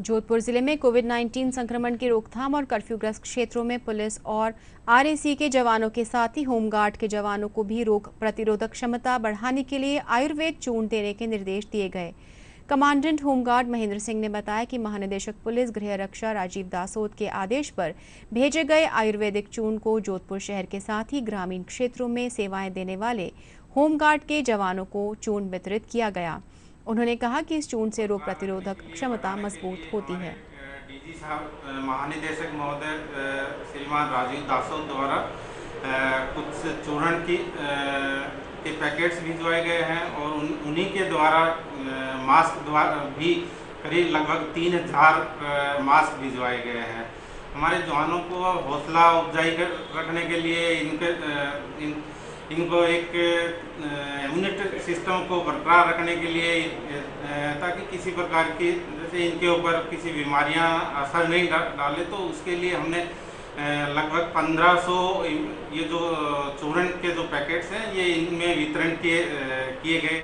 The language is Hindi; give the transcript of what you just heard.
जोधपुर ज़िले में कोविड 19 संक्रमण की रोकथाम और कर्फ्यूग्रस्त क्षेत्रों में पुलिस और आरएसी के जवानों के साथ ही होमगार्ड के जवानों को भी रोग प्रतिरोधक क्षमता बढ़ाने के लिए आयुर्वेद चूर्ण देने के निर्देश दिए गए। कमांडेंट होमगार्ड महेंद्र सिंह ने बताया कि महानिदेशक पुलिस गृह रक्षा राजीव दासोद के आदेश पर भेजे गए आयुर्वेदिक चूर्ण को जोधपुर शहर के साथ ही ग्रामीण क्षेत्रों में सेवाएँ देने वाले होमगार्ड के जवानों को चूर्ण वितरित किया गया। उन्होंने कहा कि इस चूर्ण से रोग प्रतिरोधक क्षमता मज़बूत होती है। डीजी साहब महानिदेशक महोदय श्रीमान राजीव दासों द्वारा कुछ चूर्ण की के पैकेट्स भिजवाए गए हैं और उन उन्हीं के द्वारा मास्क द्वारा भी करीब लगभग तीन हज़ार मास्क भिजवाए गए हैं। हमारे जवानों को हौसला अफजाई रखने के लिए इनके इन, इनको एक यूनिट सिस्टम को बरकरार रखने के लिए ताकि किसी प्रकार की, जैसे इनके ऊपर किसी बीमारियाँ असर नहीं डाले तो उसके लिए हमने लगभग 1500 ये जो चूरण के जो पैकेट्स हैं, ये इनमें वितरण किए किए गए।